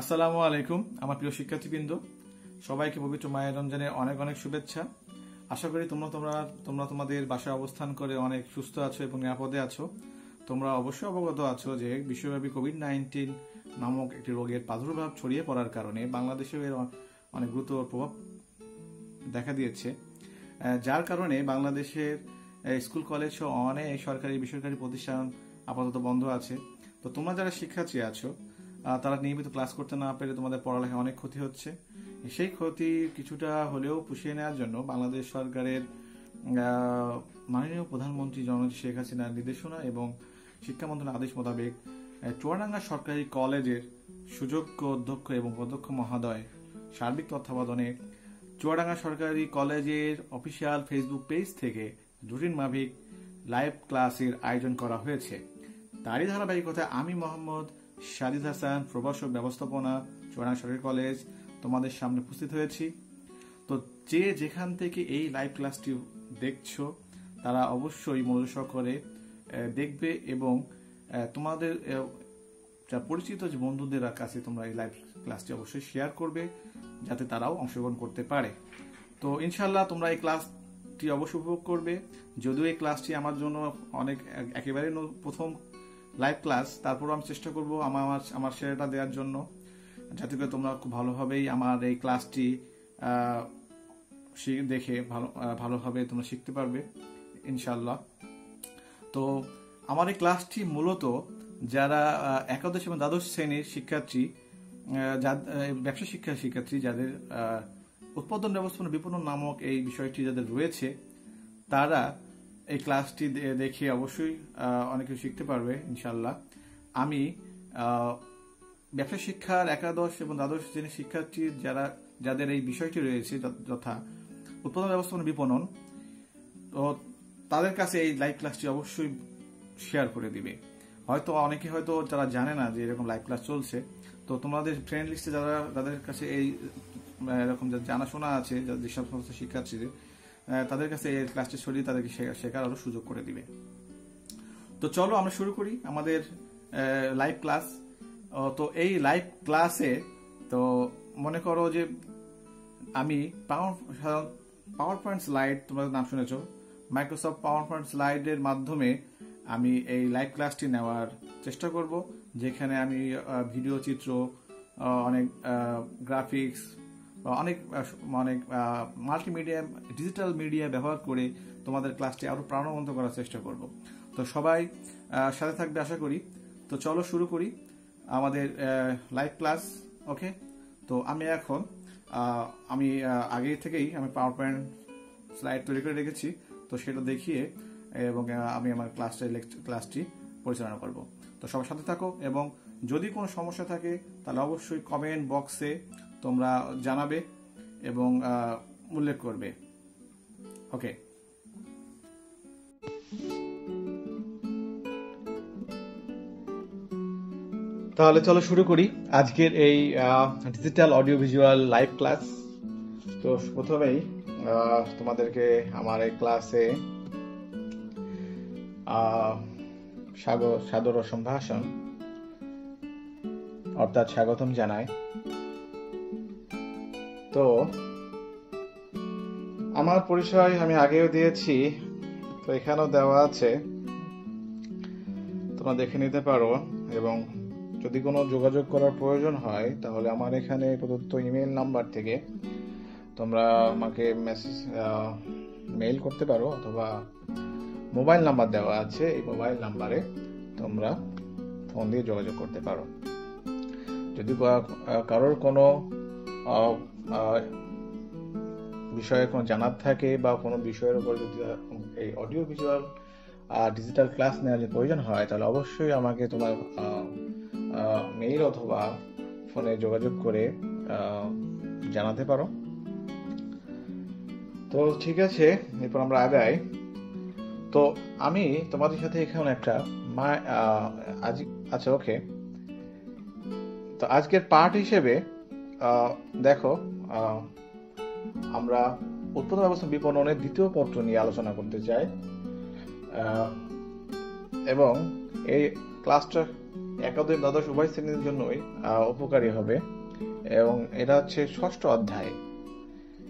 আসসালামু আলাইকুম, আমার প্রিয় শিক্ষার্থীবৃন্দ। সবাইকে পবিত্র মায়ের রমজানের অনেক অনেক শুভেচ্ছা। আশা করি তোমরা তোমরা তোমরা তোমাদের বাসায় অবস্থান করে অনেক সুস্থ আছো এবং নিরাপদে আছো। তোমরা অবশ্যই অবগত আছো যে বিশ্বব্যাপী কোভিড নাইন্টিন নামক একটি রোগের প্রাদুর্ভাব ছড়িয়ে পড়ার কারণে বাংলাদেশেও এর অনেক গুরুতর প্রভাব দেখা দিয়েছে। যার কারণে বাংলাদেশের স্কুল, কলেজ সহ অনেক সরকারি, বেসরকারি প্রতিষ্ঠান আপাতত বন্ধ আছে। তো তোমরা যারা শিক্ষার্থী আছো তারা নিয়মিত ক্লাস করতে না পেরে তোমাদের পড়ালেখা অনেক ক্ষতি হচ্ছে। সেই ক্ষতি কিছুটা হলেও পুষিয়ে নেওয়ার জন্য বাংলাদেশ সরকারের মাননীয় প্রধানমন্ত্রী জননেত্রী শেখ হাসিনার নির্দেশনা এবং শিক্ষা মন্ত্রণালয়ের আদেশ মোতাবেক চুয়াডাঙ্গা সরকারি কলেজের সুযোগ্য অধ্যক্ষ এবং অধ্যক্ষ মহোদয় সার্বিক তত্ত্বাবধানে চুয়াডাঙ্গা সরকারি কলেজের অফিসিয়াল ফেসবুক পেজ থেকে রুটিন মাফিক লাইভ ক্লাসের আয়োজন করা হয়েছে। তারই ধারাবাহিকতায় আমি মোহাম্মদ সাজিদ হাসান, প্রভাষক, ব্যবস্থাপনা চুয়াডাঙ্গা সরকারি কলেজ, তোমাদের সামনে উপস্থিত হয়েছি। তো যে যেখান থেকে এই লাইভ ক্লাসটি দেখছ, তারা অবশ্যই মনোযোগ সহকারে দেখবে এবং তোমাদের যা পরিচিত যে বন্ধুদের কাছে তোমরা এই লাইভ ক্লাসটি অবশ্যই শেয়ার করবে, যাতে তারাও অংশগ্রহণ করতে পারে। তো ইনশাল্লাহ তোমরা এই ক্লাসটি অবশ্যই উপভোগ করবে। যদিও এই ক্লাসটি আমার জন্য অনেক একেবারে প্রথম লাইভ ক্লাস তারপরও আমি চেষ্টা করব আমার, আমার- শেয়ারটা দেওয়ার জন্য। যাতে করে তোমরা খুব ভালোভাবেই আমার এই ক্লাসটি দেখে ভালো ভালোভাবে তোমরা শিখতে পারবে ইনশাল্লাহ তো আমার এই ক্লাসটি মূলত যারা একাদশ এবং দ্বাদশ শ্রেণির শিক্ষার্থী ব্যবসা শিক্ষা শিক্ষার্থী যাদের উৎপাদন ব্যবস্থাপনা বিপণন নামক এই বিষয়টি যাদের রয়েছে, তারা এই ক্লাসটি দেখে অবশ্যই অনেক কিছু শিখতে পারবে ইনশাল্লাহ আমি ব্যবসা শিক্ষার একাদশ এবং দ্বাদশ শ্রেণির শিক্ষার্থী যারা, যাদের এই বিষয়টি রয়েছে যথা উৎপাদন ব্যবস্থাপনা বিপণন তো তাদের কাছে এই লাইভ ক্লাসটি অবশ্যই শেয়ার করে দিবে। হয়তো অনেকে হয়তো যারা জানে না যে এরকম লাইভ ক্লাস চলছে, তো তোমাদের ফ্রেন্ড লিস্টে যারা যাদের কাছে এই এরকম জানাশোনা আছে যেসব সমস্ত শিক্ষার্থীদের তাদের কাছে এই ক্লাসটি ছড়িয়ে তাদেরকে শেখার আরও সুযোগ করে দিবে। তো চলো আমরা শুরু করি আমাদের লাইভ ক্লাস তো এই লাইভ ক্লাসে তো মনে করো যে আমি পাওয়ার পাওয়ার পয়েন্ট স্লাইড তোমরা নাম শুনেছ। মাইক্রোসফট পাওয়ার পয়েন্ট স্লাইডের মাধ্যমে আমি এই লাইভ ক্লাসটি নেওয়ার চেষ্টা করব, যেখানে আমি ভিডিও চিত্র অনেক গ্রাফিক্স অনেক অনেক মাল্টিমিডিয়া ডিজিটাল মিডিয়া ব্যবহার করে তোমাদের ক্লাসটি আরও প্রাণবন্ত করার চেষ্টা করব। তো সবাই সাথে থাকবে আশা করি। তো চলো শুরু করি আমাদের লাইভ ক্লাস ওকে তো আমি এখন আমি আগে থেকেই আমি পাওয়ার পয়েন্ট স্লাইড তৈরি করে রেখেছি। তো সেটা দেখিয়ে এবং আমি আমার ক্লাসটা ক্লাসটি পরিচালনা করব। তো সবার সাথে থাকো এবং যদি কোনো সমস্যা থাকে তাহলে অবশ্যই কমেন্ট বক্সে তোমরা জানাবে এবং উল্লেখ করবে। ওকে। তাহলে চলো শুরু করি। আজকের এই digital audio visual live class তো প্রথমেই তোমাদেরকে আমার এই ক্লাসে স্বাগ- সাদর সম্ভাষণ অর্থাৎ স্বাগতম জানাই। তো আমার পরিচয় আমি আগেও দিয়েছি, তো এখানেও দেওয়া আছে। তোমরা দেখে নিতে পারো এবং যদি কোনো যোগাযোগ করার প্রয়োজন হয়, তাহলে আমার এখানে প্রদত্ত ইমেল নাম্বার থেকে তোমরা আমাকে মেসেজ মেইল করতে পারো অথবা মোবাইল নাম্বার দেওয়া আছে এই মোবাইল নাম্বারে তোমরা ফোন দিয়ে যোগাযোগ করতে পারো। যদি কারোর কোনো বিষয়ে কোনো জানার থাকে বা কোনো বিষয়ের উপর যদি এই অডিও ভিজুয়াল ডিজিটাল ক্লাস নেওয়ার যে প্রয়োজন হয়, তাহলে অবশ্যই আমাকে তোমার মেইল অথবা ফোনে যোগাযোগ করে জানাতে পারো। তো ঠিক আছে, এরপর আমরা আগাই। তো আমি তোমাদের সাথে এখানে একটা মা আজ আচ্ছা ওকে তো আজকের পার্ট হিসেবে দেখো আমরা উৎপাদন ব্যবস্থা বিপণনের দ্বিতীয় পত্র নিয়ে আলোচনা করতে চাই। এবং এই ক্লাসটা একাদশ, দ্বাদশ, উভয় শ্রেণির জন্যই উপকারী হবে। এবং এটা হচ্ছে ষষ্ঠ অধ্যায়।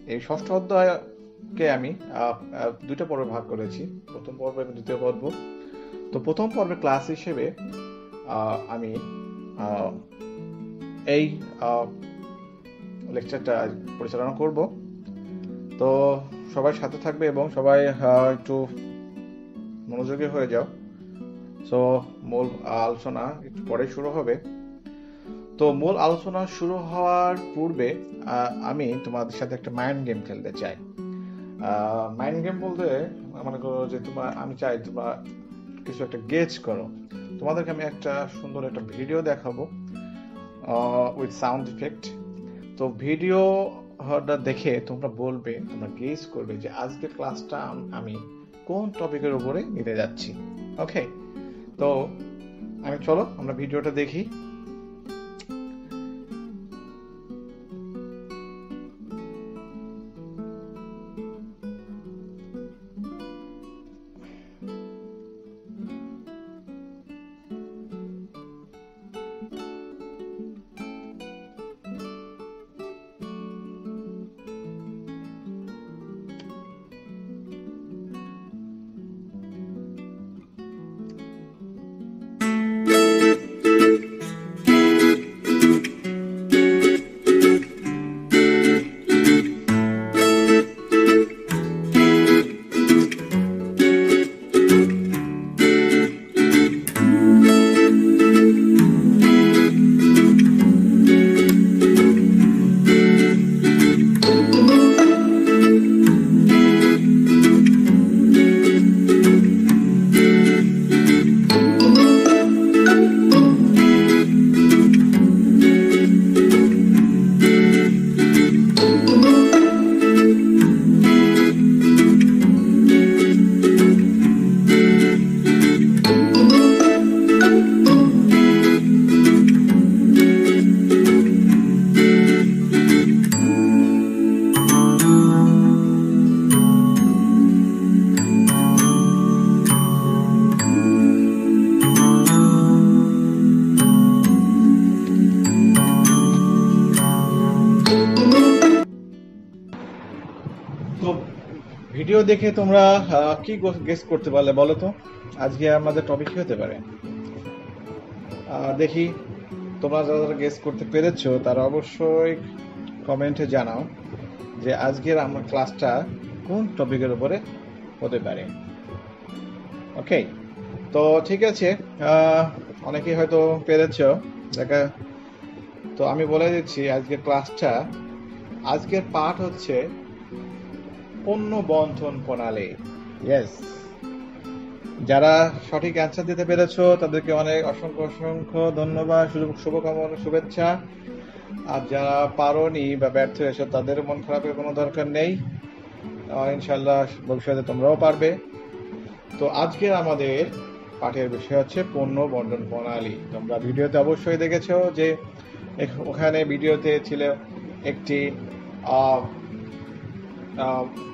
এই ষষ্ঠ অধ্যায়কে আমি দুইটা পর্বে ভাগ করেছি। প্রথম পর্ব এবং দ্বিতীয় পর্ব। তো প্রথম পর্বে ক্লাস হিসেবে আমি এই লেকচারটা পরিচালনা করব। তো সবাই সাথে থাকবে এবং সবাই একটু মনোযোগী হয়ে যাও। সো মূল আলোচনা একটু পরে শুরু হবে। তো মূল আলোচনা শুরু হওয়ার পূর্বে আমি তোমাদের সাথে একটা মাইন্ড গেম খেলতে চাই। মাইন্ড গেম বলতে, মনে করো যে তোমার, আমি চাই তোমরা কিছু একটা গেজ করো। তোমাদেরকে আমি একটা সুন্দর একটা ভিডিও দেখাবো উইথ সাউন্ড ইফেক্ট তো ভিডিওটা দেখে তোমরা বলবে, তোমরা গেস করবে যে আজকের ক্লাসটা আমি কোন টপিকের উপরে নিতে যাচ্ছি। ওকে তো, আমি, চলো, আমরা ভিডিওটা দেখি। ভিডিও দেখে তোমরা কি গেস করতে পারলে বলো তো? আজকে আমাদের টপিক কি হতে পারে? দেখি, তোমরা যারা যারা গেস করতে পেরেছ, তারা অবশ্যই কমেন্টে জানাও যে আজকের আমার ক্লাসটা কোন টপিকের উপরে হতে পারে। ওকে তো ঠিক আছে অনেকেই হয়তো পেরেছ। দেখা, তো আমি বলে দিচ্ছি, আজকের ক্লাসটা আজকের পাঠ হচ্ছে পণ্য বন্ধন প্রণালী। ইয়েস যারা সঠিক অ্যান্সার দিতে পেরেছ, তাদেরকে অনেক অসংখ্য অসংখ্য ধন্যবাদ। শুভ- শুভকামনা, শুভেচ্ছা। আর যারা পারোনি বা ব্যর্থ হয়েছো, তাদের মন খারাপের কোনো দরকার নেই। ইনশাল্লাহ ভবিষ্যতে তোমরাও পারবে। তো আজকে আমাদের পাঠের বিষয় হচ্ছে পণ্য বন্টন প্রণালী। তোমরা ভিডিওতে অবশ্যই দেখেছ যে ওখানে ভিডিওতে ছিল একটি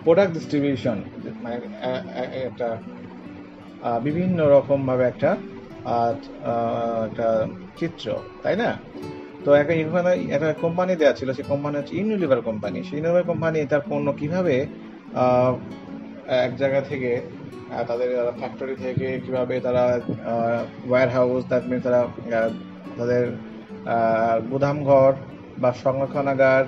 প্রোডাক্ট ডিস্ট্রিবিউশন মানে একটা বিভিন্ন রকমভাবে একটা একটা চিত্র, তাই না? তো একটা একটা কোম্পানি দেওয়া ছিল, সেই কোম্পানি হচ্ছে ইউনিলিভার কোম্পানি সেই ইউনিলিভার কোম্পানি তার পণ্য কীভাবে এক জায়গা থেকে তাদের ফ্যাক্টরি থেকে কীভাবে তারা ওয়্যার হাউস দ্যাট তারা তাদের গুদামঘর বা সংরক্ষণাগার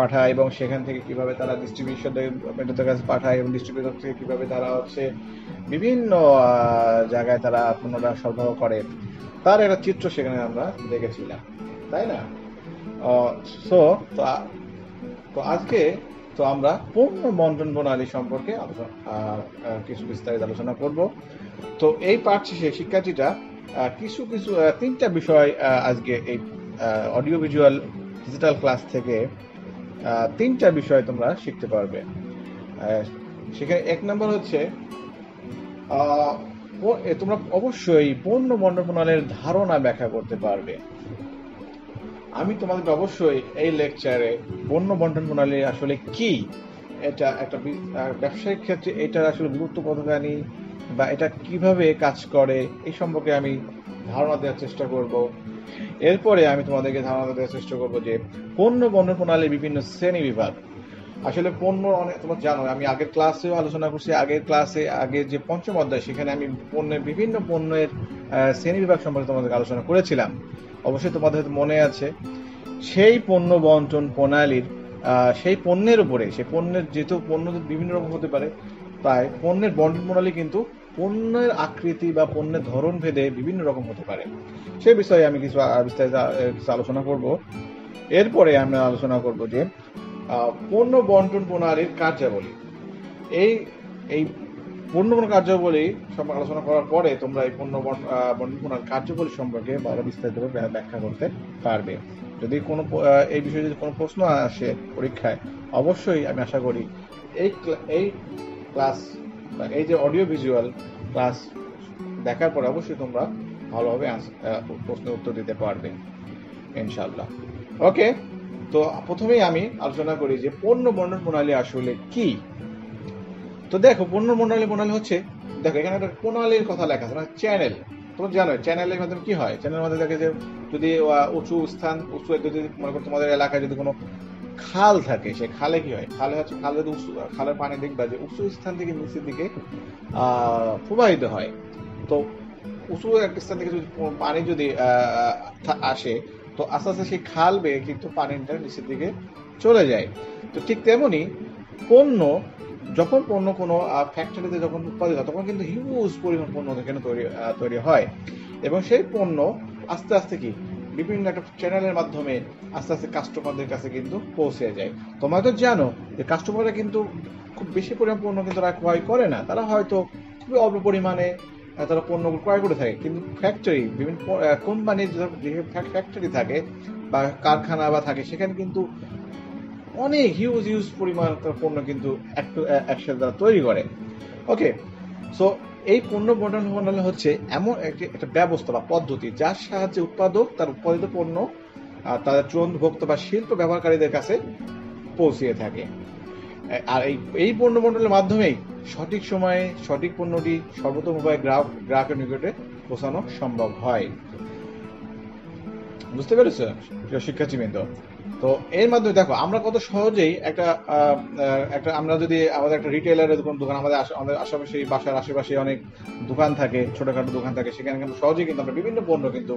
পাঠায় এবং সেখান থেকে কীভাবে তারা ডিস্ট্রিবিউশনের কাছে পাঠায় এবং ডিস্ট্রিবিউটর থেকে কীভাবে তারা হচ্ছে বিভিন্ন জায়গায় তারা পণ্যটা সরবরাহ করে। তার একটা চিত্র সেখানে আমরা দেখেছিলাম, তাই না? সো তো আজকে, তো আমরা পণ্য বন্টন প্রণালী সম্পর্কে কিছু বিস্তারিত আলোচনা করব। তো এই পাঠ শেষে শিক্ষার্থীরা কিছু কিছু তিনটা বিষয় আজকে এই অডিও ভিজুয়াল ডিজিটাল ক্লাস থেকে তিনটা বিষয় তোমরা শিখতে পারবে। সেখানে এক নম্বর হচ্ছে তোমরা অবশ্যই পণ্য প্রণালীর ধারণা ব্যাখ্যা করতে পারবে। আমি তোমাদেরকে অবশ্যই এই লেকচারে পণ্য বন্টন প্রণালী আসলে কি, এটা একটা ব্যবসায়িক ক্ষেত্রে এটার আসলে গুরুত্ব কতখানি বা এটা কীভাবে কাজ করে, এই সম্পর্কে আমি ধারণা দেওয়ার চেষ্টা করব। এরপরে আমি তোমাদেরকে ধারণা দেওয়ার চেষ্টা করব যে পণ্য বন্টন প্রণালীর বিভিন্ন শ্রেণি বিভাগ। আসলে পণ্য অনেক তোমার জানো আমি আগের ক্লাসেও আলোচনা করছি, আগের ক্লাসে আগের যে পঞ্চম অধ্যায়, সেখানে আমি পণ্যের বিভিন্ন পণ্যের শ্রেণি বিভাগ সম্পর্কে তোমাদের আলোচনা করেছিলাম। অবশ্যই তোমাদের হয়তো মনে আছে, সেই পণ্য বন্টন প্রণালীর সেই পণ্যের উপরে, সেই পণ্যের যেহেতু পণ্য বিভিন্ন রকম হতে পারে, তাই পণ্যের বন্টন প্রণালী কিন্তু পণ্যের আকৃতি বা পণ্যের ধরন ভেদে বিভিন্ন রকম হতে পারে। সে বিষয়ে আমি কিছু বিস্তারিত আলোচনা করব। এরপরে আমরা আলোচনা করব যে পণ্য বন্টন প্রণালীর কার্যাবলী। এই এই পণ্য কার্যাবলী সম্পর্কে আলোচনা করার পরে তোমরা এই পণ্য বন্টন প্রণালীর কার্যাবলী সম্পর্কে আরও বিস্তারিতভাবে ব্যাখ্যা করতে পারবে। যদি কোনো এই বিষয়ে যদি কোনো প্রশ্ন আসে পরীক্ষায়, অবশ্যই আমি আশা করি এই এই ক্লাস এই যে অডিও ভিজুয়াল ক্লাস দেখার পর অবশ্যই তোমরা ভালোভাবে প্রশ্নের উত্তর দিতে পারবে ইনশাল্লাহ ওকে তো প্রথমেই আমি আলোচনা করি যে পণ্য বন্টন প্রণালী আসলে কি? তো দেখো, পণ্য প্রণালী প্রণালী হচ্ছে, দেখো, এখানে একটা প্রণালীর কথা লেখা আছে চ্যানেল তোমরা জানো চ্যানেলের মাধ্যমে কি হয়? চ্যানেলের মধ্যে দেখে যে যদি উঁচু স্থান, উঁচু, যদি মনে করো তোমাদের এলাকায় যদি কোনো খাল থাকে, সে খালে কি হয়? খালে হচ্ছে খালে যদি উঁচু খালের পানি দেখবা যে উঁচু স্থান থেকে নিচের দিকে প্রবাহিত হয়। তো উঁচু এক স্থান থেকে যদি পানি যদি আসে, তো আস্তে আস্তে সেই খাল বেয়ে কিন্তু পানিটা নিচের দিকে চলে যায়। তো ঠিক তেমনি পণ্য, যখন পণ্য কোনো ফ্যাক্টরিতে যখন উৎপাদিত হয়, তখন কিন্তু হিউজ পরিমাণ পণ্য এখানে তৈরি তৈরি হয়। এবং সেই পণ্য আস্তে আস্তে কি বিভিন্ন একটা চ্যানেলের মাধ্যমে আস্তে আস্তে কাস্টমারদের কাছে কিন্তু পৌঁছে যায়। তোমরা তো জানো যে কাস্টমাররা কিন্তু খুব বেশি পরিমাণ পণ্য কিন্তু তারা ক্রয় করে না। তারা হয়তো খুবই অল্প পরিমাণে তারা পণ্যগুলো ক্রয় করে থাকে। কিন্তু ফ্যাক্টরি বিভিন্ন কোম্পানির যে ফ্যাক্টরি থাকে বা কারখানা বা থাকে, সেখানে কিন্তু অনেক হিউজ হিউজ পরিমাণ পণ্য কিন্তু একসাথে তারা তৈরি করে। ওকে সো এই পণ্য বন্টন প্রণালী হচ্ছে এমন একটি একটা ব্যবস্থা বা পদ্ধতি যার সাহায্যে উৎপাদক তার উৎপাদিত পণ্য তাদের চূড়ান্ত ভোক্তা বা শিল্প ব্যবহারকারীদের কাছে পৌঁছিয়ে থাকে। আর এই এই পণ্য বন্টনের মাধ্যমেই সঠিক সময়ে সঠিক পণ্যটি সর্বোত্তম উপায়ে গ্রাহক গ্রাহকের নিকটে পৌঁছানো সম্ভব হয়। বুঝতে পেরেছ? শিক্ষার্থীবৃন্দ, তো এর মাধ্যমে দেখো, আমরা কত সহজেই একটা একটা, আমরা যদি আমাদের একটা রিটেলারের দোকান দোকান, আমাদের আমাদের আশেপাশে, বাসার আশেপাশে অনেক দোকান থাকে, ছোটখাটো দোকান থাকে, সেখানে কিন্তু সহজেই কিন্তু আমরা বিভিন্ন পণ্য কিন্তু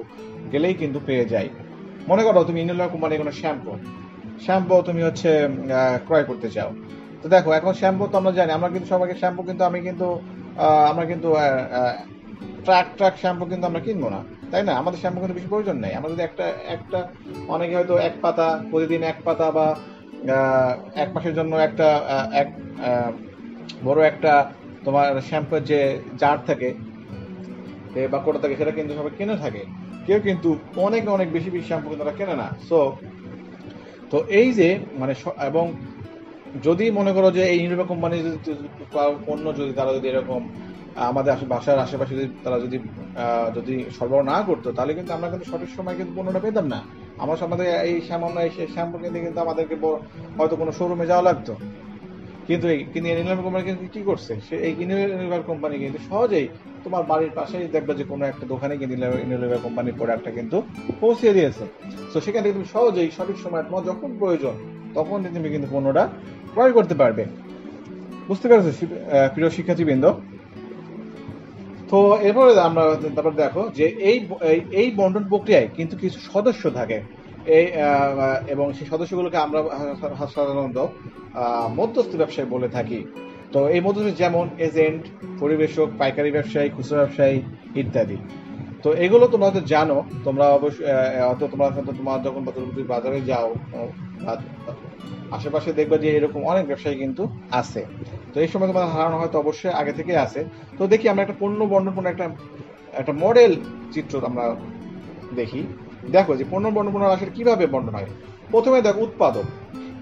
গেলেই কিন্তু পেয়ে যাই। মনে করো, তুমি ইনোলা কোম্পানির কোনো শ্যাম্পু শ্যাম্পু তুমি হচ্ছে ক্রয় করতে চাও। তো দেখো, এখন শ্যাম্পু তো আমরা জানি, আমরা কিন্তু সবাইকে শ্যাম্পু কিন্তু আমি কিন্তু আমরা কিন্তু ট্রাক ট্রাক শ্যাম্পু কিন্তু আমরা কিনবো না, তাই না? আমাদের শ্যাম্পু কিন্তু বেশি প্রয়োজন নেই। আমরা যদি একটা একটা, অনেকে হয়তো এক পাতা, প্রতিদিন এক পাতা বা এক মাসের জন্য একটা এক বড় একটা তোমার শ্যাম্পুর যে জার থাকে বা কোটা থাকে, সেটা কিন্তু সবাই কিনে থাকে। কেউ কিন্তু অনেক অনেক বেশি বেশি শ্যাম্পু কিন্তু তারা কেনে না। সো তো এই যে মানে এবং যদি মনে করো যে এই ইনোভা কোম্পানি যদি পণ্য যদি তারা যদি এরকম আমাদের বাসার আশেপাশে যদি তারা যদি যদি সরবরাহ না করতো, তাহলে কিন্তু আমরা কিন্তু সঠিক সময় কিন্তু পণ্যটা পেতাম না। আমার আমাদের এই সামান্য এই শ্যাম্পু কিনতে কিন্তু আমাদেরকে হয়তো কোনো শোরুমে যাওয়া লাগতো। কিন্তু এই কিন্তু ইনোভা কোম্পানি কিন্তু কি করছে? সে এই ইনোভা কোম্পানি কিন্তু সহজেই তোমার বাড়ির পাশেই দেখবে যে কোনো একটা দোকানে কিন্তু ইনোভা কোম্পানির প্রোডাক্টটা কিন্তু পৌঁছে দিয়েছে। তো সেখান থেকে তুমি সহজেই সঠিক সময় তোমার যখন প্রয়োজন, তখন তুমি কিন্তু পণ্যটা ক্রয় করতে পারবে। বুঝতে পেরেছ প্রিয় শিক্ষার্থীবৃন্দ? তো এরপরে আমরা তারপর দেখো যে এই এই- বন্টন প্রক্রিয়ায় কিন্তু কিছু সদস্য থাকে। এই এবং সেই সদস্যগুলোকে আমরা সাধারণত মধ্যস্থ ব্যবসায়ী বলে থাকি। তো এই মধ্যস্থ যেমন এজেন্ট, পরিবেশক, পাইকারি ব্যবসায়ী, খুচরা ব্যবসায়ী ইত্যাদি। তো এগুলো তোমরা হয়তো জানো, তোমরা অবশ্যই হয়তো তোমরা তোমার যখন বাজারে যাও আশেপাশে দেখবে যে এরকম অনেক ব্যবসায়ী কিন্তু আছে। তো এই সময় তোমার ধারণা হয়তো অবশ্যই আগে থেকে আছে। তো দেখি আমরা একটা পণ্য বর্ণপূর্ণ একটা একটা মডেল চিত্র আমরা দেখি। দেখো যে পণ্য বর্ণপূর্ণ আসলে কীভাবে বন্টন হয়? প্রথমে দেখো উৎপাদক।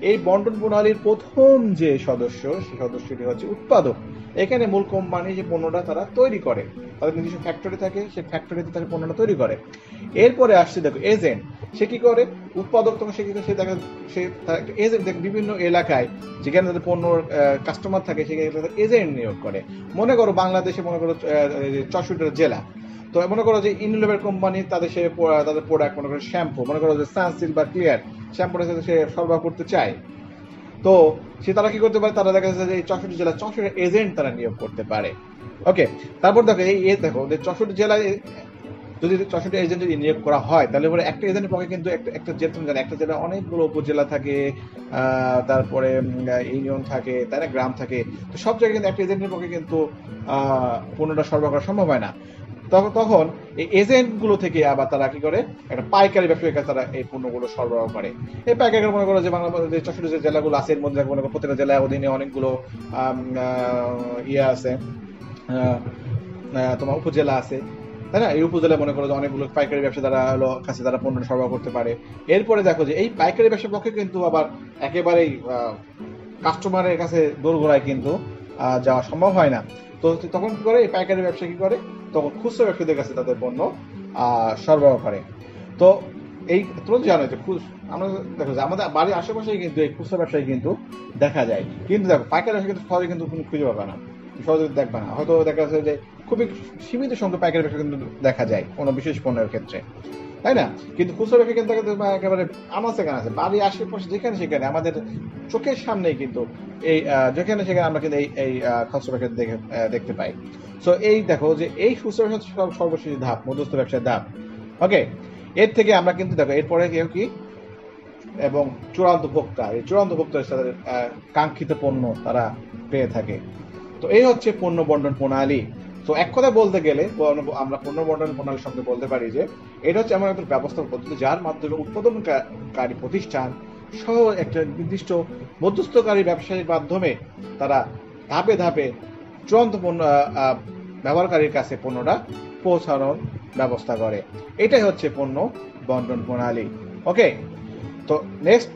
এই বন্টন প্রণালীর প্রথম যে সদস্য, সেই সদস্যটি হচ্ছে উৎপাদক। এখানে মূল কোম্পানি যে পণ্যটা তারা তৈরি করে, তাদের নিজস্ব ফ্যাক্টরি থাকে, সেই ফ্যাক্টরিতে তারা পণ্যটা তৈরি করে। এরপরে আসছে দেখো এজেন্ট সে কি করে? উৎপাদক তখন সে কি? সে দেখা সে এজেন্ট দেখো বিভিন্ন এলাকায় যেখানে তাদের পণ্য কাস্টমার থাকে, সেখানে তাদের এজেন্ট নিয়োগ করে। মনে করো বাংলাদেশে মনে করো চৌষট্টি জেলা। তো মনে করো যে ইনলোভের কোম্পানি তাদের সে, তাদের প্রোডাক্ট মনে করো শ্যাম্পু মনে করো যে সানসিল বা ক্লিয়ার শ্যাম্পুটা সে সরবরাহ করতে চায়। তো সে তারা কি করতে পারে? তারা দেখা যাচ্ছে যে চৌষট্টি জেলা চৌষট্টি এজেন্ট তারা নিয়োগ করতে পারে। ওকে তারপর দেখো এই এ দেখো যে চৌষট্টি জেলায় যদি চৌষট্টি এজেন্ট যদি নিয়োগ করা হয় তাহলে পরে একটা এজেন্টের পক্ষে কিন্তু একটা একটা জেলা তুমি জানো, একটা জেলা অনেকগুলো উপজেলা থাকে তারপরে ইউনিয়ন থাকে তাই না গ্রাম থাকে। তো সব জায়গায় কিন্তু একটা এজেন্টের পক্ষে কিন্তু পণ্যটা সরবরাহ করা সম্ভব হয় না। তখন তখন এই এজেন্টগুলো থেকে আবার তারা কি করে? একটা পাইকারি ব্যবসায়ীর কাছে তারা এই পণ্যগুলো সরবরাহ করে। এই পাইকারি মনে করো যে বাংলাদেশ চৌষট্টি যে জেলাগুলো আছে, এর মধ্যে মনে করো প্রত্যেকটা জেলার অধীনে অনেকগুলো ইয়ে আছে। তোমার উপজেলা আছে। তাই না? এই উপজেলায় মনে করো যে অনেকগুলো পাইকারি ব্যবসা তারা হলো, কাছে তারা পণ্য সরবরাহ করতে পারে। এরপরে দেখো যে এই পাইকারি ব্যবসার পক্ষে কিন্তু আবার একেবারেই কাস্টমারের কাছে দোরগোড়ায় কিন্তু যাওয়া সম্ভব হয় না। তো তখন কি করে? এই পাইকারি ব্যবসা কি করে? তখন খুচরা ব্যবসায়ীদের কাছে তাদের পণ্য সরবরাহ করে। তো এই তোমরা জানো যে আমরা দেখো আমাদের বাড়ির আশেপাশে কিন্তু এই খুচরা ব্যবসায়ী কিন্তু দেখা যায়। কিন্তু দেখো পাইকারি ব্যবসা কিন্তু সহজে কিন্তু তুমি খুঁজে পাবে না। সহজে দেখবে না। হয়তো দেখা যাচ্ছে যে খুবই সীমিত সংখ্যক পাইকারি ব্যবসা কিন্তু দেখা যায়, কোনো বিশেষ পণ্যের ক্ষেত্রে। তাই না? কিন্তু খুচরা ব্যবসা কিন্তু একেবারে আমার সেখানে আছে, বাড়ির আশেপাশে যেখানে সেখানে, আমাদের চোখের সামনেই কিন্তু এই যেখানে সেখানে আমরা কিন্তু এই এই খুচরা ব্যবসা দেখে দেখতে পাই। সো এই দেখো যে এই খুচরা ব্যবসা সর্বশেষ ধাপ, মধ্যস্থ ব্যবসার ধাপ। ওকে এর থেকে আমরা কিন্তু দেখো, এরপরে কেউ কি? এবং চূড়ান্ত ভোক্তা, এই চূড়ান্ত ভোক্তা হচ্ছে তাদের কাঙ্ক্ষিত পণ্য তারা পেয়ে থাকে। তো এই হচ্ছে পণ্য বন্টন প্রণালী। তো এক কথা বলতে গেলে আমরা পণ্য বন্টন প্রণালীর সঙ্গে বলতে পারি যে, এটা হচ্ছে এমন একটা ব্যবস্থা পদ্ধতি যার মাধ্যমে উৎপাদনকারী প্রতিষ্ঠান সহ একটা নির্দিষ্ট মধ্যস্থকারী ব্যবসায়ীর মাধ্যমে তারা ধাপে ধাপে চূড়ান্ত পণ্য ব্যবহারকারীর কাছে পণ্যটা পৌঁছানোর ব্যবস্থা করে। এটাই হচ্ছে পণ্য বন্টন প্রণালী। ওকে তো নেক্সট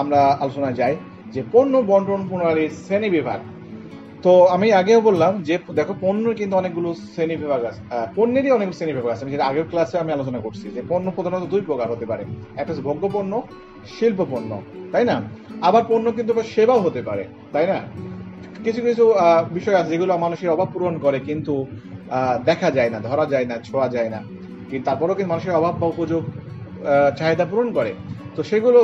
আমরা আলোচনায় যাই যে পণ্য বন্টন প্রণালীর শ্রেণি বিভাগ। তো আমি আগেও বললাম যে, দেখো পণ্যের কিন্তু অনেকগুলো শ্রেণি বিভাগ আছে। পণ্যেরই অনেকগুলো শ্রেণি বিভাগ আছে। আমি যেটা আগের ক্লাসে আমি আলোচনা করছি যে, পণ্য প্রধানত দুই প্রকার হতে পারে। একটা হচ্ছে ভোগ্য পণ্য শিল্প পণ্য তাই না? আবার পণ্য কিন্তু সেবাও হতে পারে, তাই না? কিছু কিছু বিষয় আছে যেগুলো মানুষের অভাব পূরণ করে কিন্তু দেখা যায় না, ধরা যায় না, ছোঁয়া যায় না। তারপরেও কিন্তু মানুষের অভাব বা উপযোগ চাহিদা পূরণ করে। তো সেগুলো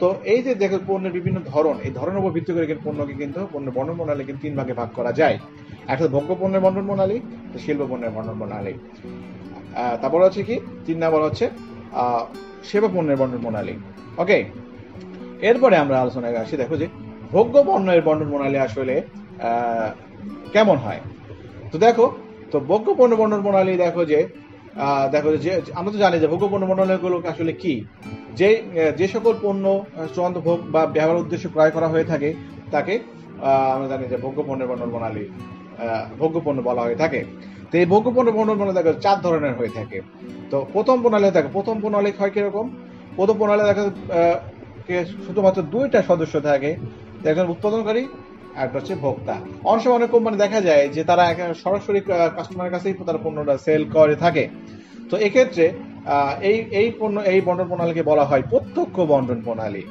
তো এই যে দেখো পণ্যের বিভিন্ন ধরন, এই ধরনের উপর ভিত্তি করে পণ্যকে কিন্তু পণ্য বর্ণন প্রণালী কিন্তু তিন ভাগে ভাগ করা যায়। একটা ভোগ্য পণ্যের বর্ণন প্রণালী শিল্প পণ্যের বর্ণন প্রণালী তারপর হচ্ছে কি? তিন নাম্বার হচ্ছে সেবা পণ্যের বর্ণন প্রণালী ওকে এরপরে আমরা আলোচনায় আসি, দেখো যে ভোগ্য পণ্যের বর্ণন প্রণালী আসলে কেমন হয়? তো দেখো, তো ভোগ্য পণ্য বর্ণন প্রণালী দেখো যে দেখো যে আমরা তো জানি যে ভোগ্য পণ্য আসলে কি? যে যে সকল পণ্য চূড়ান্ত ভোগ বা ব্যবহার উদ্দেশ্যে ক্রয় করা হয়ে থাকে, তাকে আমরা জানি যে ভোগ্য পণ্যের প্রণালী ভোগ্য পণ্য বলা হয়ে থাকে। তো এই ভোগ্য পণ্য বর্ণন প্রণালী দেখো চার ধরনের হয়ে থাকে। তো প্রথম প্রণালী দেখো, প্রথম প্রণালী হয় কীরকম? প্রথম প্রণালী দেখা শুধুমাত্র দুইটা সদস্য থাকে, একজন উৎপাদনকারী একটা হচ্ছে ভোক্তা। অনেক সময় অনেক কোম্পানি দেখা যায় যে তারা সরাসরি কাস্টমারের কাছেই তারা পণ্যটা সেল করে থাকে। তো এক্ষেত্রে এই এই পণ্য, এই বন্টন প্রণালীকে বলা হয় প্রত্যক্ষ বন্টন প্রণালী।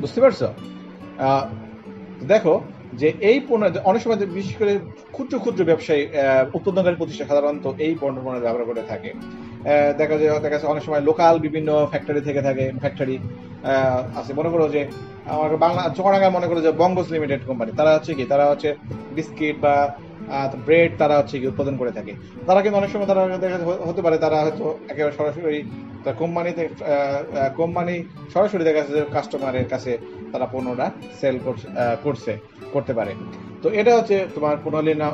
বুঝতে পারছ? দেখো যে এই পণ্য, অনেক সময় বিশেষ করে ক্ষুদ্র ক্ষুদ্র ব্যবসায়ী উৎপাদনকারী প্রতিষ্ঠান সাধারণত এই পণ্য পণ্য ব্যবহার করে থাকে। দেখা যায়, দেখা যাচ্ছে অনেক সময় লোকাল বিভিন্ন ফ্যাক্টরি থেকে থাকে ফ্যাক্টরি আছে। মনে করো যে আমার বাংলা চকরাঙ্গা মনে করো যে বঙ্গস লিমিটেড কোম্পানি, তারা হচ্ছে কি, তারা হচ্ছে বিস্কিট বা ব্রেড তারা হচ্ছে কি উৎপাদন করে থাকে। তারা কিন্তু অনেক সময় তারা দেখা হতে পারে তারা হয়তো একেবারে সরাসরি কোম্পানিতে কোম্পানি সরাসরি দেখা যাচ্ছে কাস্টমারের কাছে তারা পণ্যটা সেল করছে করতে পারে। তো এটা হচ্ছে তোমার প্রণালীর নাম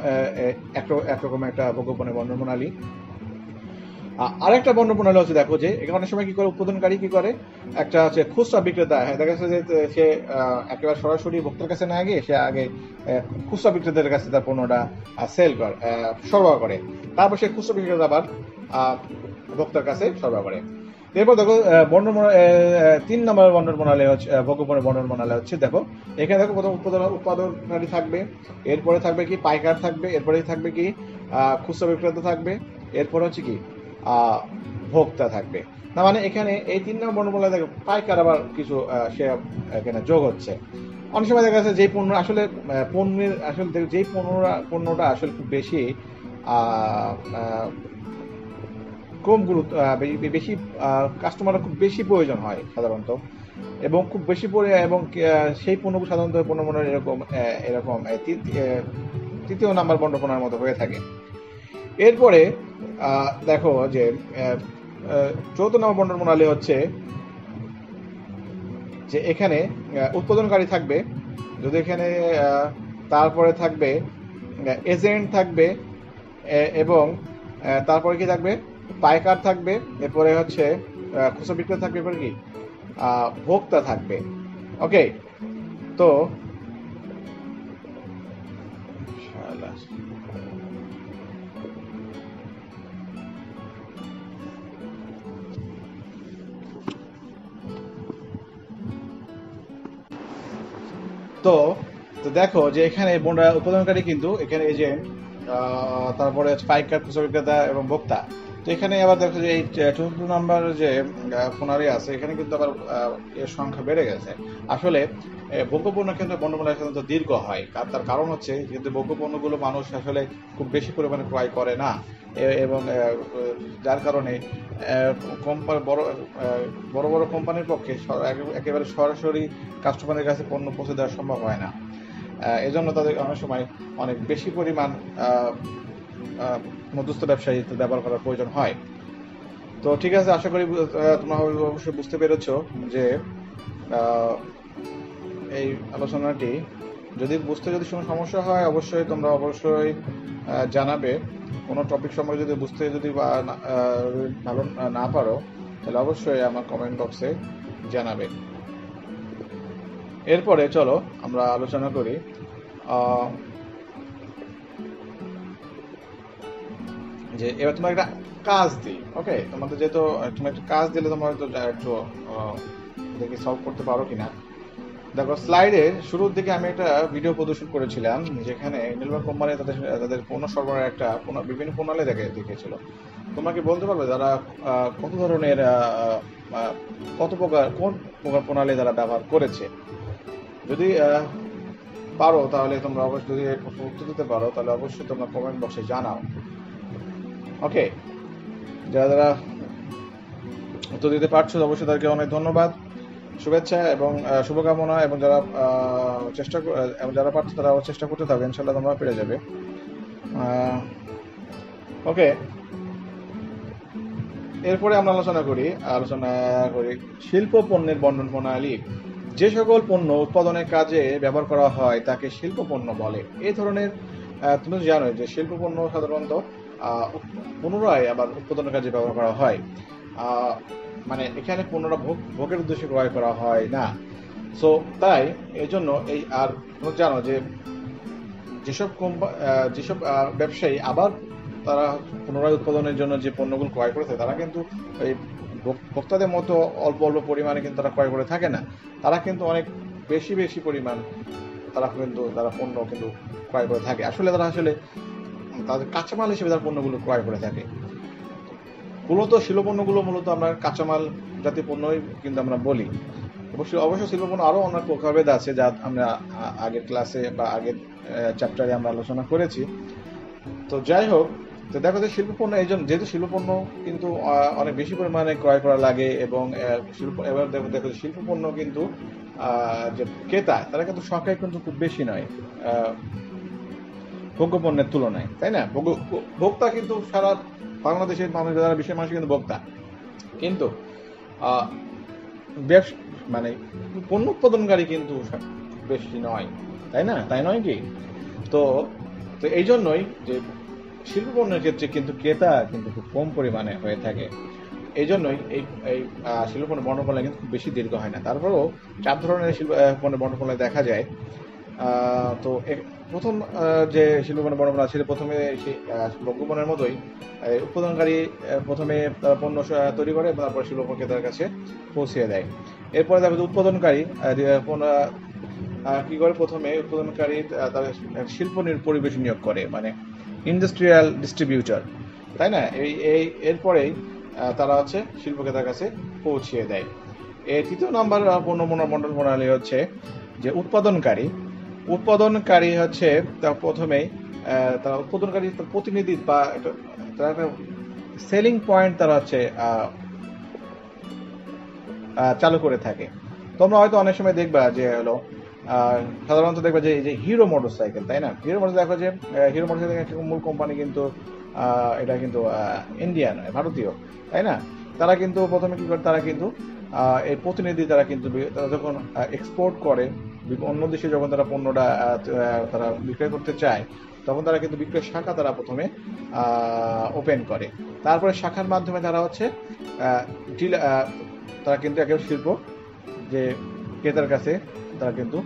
একরকম একটা ভোগ্যপণ্যের বর্ণ প্রণালী আরেকটা বর্ণ প্রণালী হচ্ছে দেখো যে, এখানে অনেক সময় কি করে, উৎপাদনকারী কি করে, একটা হচ্ছে খুচরা বিক্রেতা হ্যাঁ দেখা যাচ্ছে যে সে একেবারে সরাসরি ভোক্তার কাছে না গিয়ে সে আগে খুচরা বিক্রেতাদের কাছে তার পণ্যটা সেল করে সরবরাহ করে। তারপর সে খুচরা বিক্রেতা আবার ভোক্তার কাছে সরবরাহ করে। এরপর দেখো আহ, বর্ণ প্রণা- আহ, আহ, তিন নম্বর প্রণালী হচ্ছে আহ, ভোগ্যপণ্যের বর্ণন হচ্ছে দেখো এখানে দেখো প্রথম উৎপাদন উৎপাদনকারী থাকবে এরপরে থাকবে কি পাইকার থাকবে এরপরে থাকবে কি খুচরা বিক্রেতা থাকবে এরপর হচ্ছে কি ভোক্তা থাকবে। না মানে এখানে এই তিন নম্বর বর্ণমালা দেখো পাইকার আবার কিছু সে এখানে যোগ হচ্ছে। অনেক সময় দেখা যাচ্ছে যে পণ্য আসলে পণ্যের আসলে যেই পণ্যটা পণ্যটা আসলে খুব বেশি কম গুরুত্ব বেশি কাস্টমার খুব বেশি প্রয়োজন হয় সাধারণত। এবং খুব বেশি পরে, এবং সেই পণ্যগুলো সাধারণত পণ্য মনে এরকম এরকম তৃতীয় নাম্বার বন্ডপনার মতো হয়ে থাকে। এরপরে দেখো যে চৌদ্দ নম্বর বন্ডন প্রণালী হচ্ছে যে এখানে উৎপাদনকারী থাকবে, যদি এখানে তারপরে থাকবে এজেন্ট থাকবে এবং তারপরে কি থাকবে? পাইকার থাকবে, এরপরে হচ্ছে খুচরা বিক্রেতা থাকবে, এরপরে কি? ভোক্তা থাকবে। ওকে, তো তো তো দেখো যে এখানে বোনরা, উৎপাদনকারী কিন্তু এখানে এজেন্ট তারপরে পাইকার, খুচরা বিক্রেতা এবং ভোক্তা। তো এখানে আবার দেখো যে এই চতুর্থ নাম্বার যে ফোনারি আছে, এখানে কিন্তু আবার এর সংখ্যা বেড়ে গেছে। আসলে ভোগ্যপণ্য কিন্তু বন্ডমেলা সাধারণত দীর্ঘ হয় তার কারণ হচ্ছে কিন্তু ভোগ্যপণ্যগুলো মানুষ আসলে খুব বেশি পরিমাণে ক্রয় করে না। এবং যার কারণে কোম্পানি বড় বড় বড় কোম্পানির পক্ষে একেবারে সরাসরি কাস্টমারের কাছে পণ্য পৌঁছে দেওয়া সম্ভব হয় না। এজন্য তাদের অনেক সময় অনেক বেশি পরিমাণ মধ্যস্থ ব্যবসায়ী ব্যবহার করার প্রয়োজন হয়। তো ঠিক আছে, আশা করি তোমরা অবশ্যই বুঝতে পেরেছ যে এই আলোচনাটি যদি বুঝতে যদি কোনো সমস্যা হয়, অবশ্যই তোমরা অবশ্যই জানাবে। কোনো টপিক সম্পর্কে যদি বুঝতে যদি ভালো না পারো, তাহলে অবশ্যই আমার কমেন্ট বক্সে জানাবে। এরপরে চলো আমরা আলোচনা করি যে এবার তোমার একটা কাজ দিই ওকে তোমাদের যেহেতু তুমি একটা কাজ দিলে তোমার যা একটু দেখি সলভ করতে পারো কিনা। দেখো স্লাইডে শুরুর দিকে আমি একটা ভিডিও প্রদর্শন করেছিলাম, যেখানে নীলবার কোম্পানি তাদের তাদের পণ্য সরবরাহের একটা বিভিন্ন প্রণালী দেখে দেখেছিল তোমাকে বলতে পারবে যারা কত ধরনের কত প্রকার, কোন প্রকার প্রণালী তারা ব্যবহার করেছে? যদি পারো তাহলে তোমরা অবশ্যই, যদি উত্তর দিতে পারো, তাহলে অবশ্যই তোমরা কমেন্ট বক্সে জানাও। ওকে যারা যারা উত্তর দিতে পারছ, অবশ্যই তাদেরকে অনেক ধন্যবাদ, শুভেচ্ছা এবং শুভকামনা এবং যারা চেষ্টা এবং যারা পারছ তারা চেষ্টা করতে থাকবে ইনশাল্লাহ তোমরা পেরে যাবে। ওকে এরপরে আমরা আলোচনা করি আলোচনা করি শিল্প পণ্যের বন্টন প্রণালী। যে সকল পণ্য উৎপাদনের কাজে ব্যবহার করা হয়, তাকে শিল্প পণ্য বলে। এই ধরনের তুমি তো জানোই যে শিল্প পণ্য সাধারণত পুনরায় আবার উৎপাদনের কাজে ব্যবহার করা হয়। মানে এখানে পুনরায় ভোগ ভোগের উদ্দেশ্যে ক্রয় করা হয় না। সো তাই এই জন্য এই আর জানো যে যেসব কোম্পা- আহ, যেসব ব্যবসায়ী আবার তারা পুনরায় উৎপাদনের জন্য যে পণ্যগুলো ক্রয় করেছে তারা কিন্তু এই ভোক্তাদের মতো অল্প অল্প পরিমাণে কিন্তু তারা ক্রয় করে থাকে না। তারা কিন্তু অনেক বেশি বেশি পরিমাণ তারা কিন্তু তারা পণ্য কিন্তু ক্রয় করে থাকে। আসলে তারা আসলে তাদের কাঁচামাল হিসেবে তার পণ্যগুলো ক্রয় করে থাকে। মূলত শিল্পপণ্যগুলো মূলত আমরা কাঁচামাল জাতীয় পণ্যই কিন্তু আমরা বলি। অবশ্যই অবশ্য শিল্পপণ্য আরও অনেক প্রকারভেদ আছে যা আমরা আগের ক্লাসে বা আগের চ্যাপ্টারে আমরা আলোচনা করেছি। তো যাই হোক, তো দেখো যে শিল্পপণ্য এই জন্য যেহেতু শিল্পপণ্য কিন্তু অনেক বেশি পরিমাণে ক্রয় করা লাগে এবং শিল্প, এবার দেখো যে শিল্পপণ্য কিন্তু যে ক্রেতা, তারা কিন্তু সংখ্যায় কিন্তু খুব বেশি নয়। ভোগ্যপণ্যের তুলনায়, তাই না? ভোক্তা কিন্তু সারা বাংলাদেশের মানুষ, যারা বিশ্বের মানুষ, কিন্তু ভোক্তা। কিন্তু মানে পণ্য উৎপাদনকারী কিন্তু বেশি নয়, তাই না? তাই নয় কি? তো তো এই জন্যই যে শিল্প পণ্যের ক্ষেত্রে কিন্তু ক্রেতা কিন্তু খুব কম পরিমাণে হয়ে থাকে। এই জন্যই এই এই শিল্প পণ্য কিন্তু খুব বেশি দীর্ঘ হয় না। তারপরেও চার ধরনের শিল্প পণ্য বর্ণপলা দেখা যায়। তো প্রথম যে শিল্প পণ্য বর্ণপলা ছিল প্রথমে সেই মতোই উৎপাদনকারী প্রথমে তারা পণ্য তৈরি করে এবং তারপরে শিল্প ক্রেতার কাছে পৌঁছিয়ে দেয়। এরপরে দেখো উৎপাদনকারী আহ, কি করে? প্রথমে উৎপাদনকারী তার শিল্প পরিবেশ নিয়োগ করে মানে ইন্ডাস্ট্রিয়াল ডিস্ট্রিবিউটর তাই না? এই এই এরপরেই তারা হচ্ছে শিল্পকেতার কাছে পৌঁছিয়ে দেয়। এই তৃতীয় নাম্বার পণ্য মন্ডল প্রণালী হচ্ছে যে উৎপাদনকারী উৎপাদনকারী হচ্ছে তার প্রথমেই আহ, তারা উৎপাদনকারী প্রতিনিধি বা একটা- তারা একটা সেলিং পয়েন্ট তারা হচ্ছে চালু করে থাকে। তোমরা হয়তো অনেক সময় দেখবা যে হলো সাধারণত দেখবা যে এই যে হিরো মোটরসাইকেল তাই না? হিরো মোটর দেখো যে হিরো মোটরসাইকেল মূল কোম্পানি কিন্তু এটা কিন্তু ইন্ডিয়ান ভারতীয় তাই না? তারা কিন্তু প্রথমে কি করে তারা কিন্তু এই প্রতিনিধি তারা কিন্তু তারা যখন এক্সপোর্ট করে অন্য দেশে যখন তারা পণ্যটা তারা বিক্রয় করতে চায়, তখন তারা কিন্তু বিক্রয় শাখা তারা প্রথমে ওপেন করে। তারপরে শাখার মাধ্যমে তারা হচ্ছে তারা কিন্তু একেবারে শিল্প যে ক্রেতার কাছে তারা কিন্তু